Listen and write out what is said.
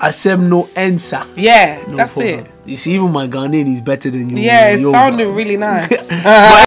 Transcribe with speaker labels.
Speaker 1: accept no answer.
Speaker 2: Yeah,
Speaker 1: No
Speaker 2: that's
Speaker 1: problem.
Speaker 2: it.
Speaker 1: You see, even my Ghanaian is better than you.
Speaker 2: Yeah, it sounded really nice.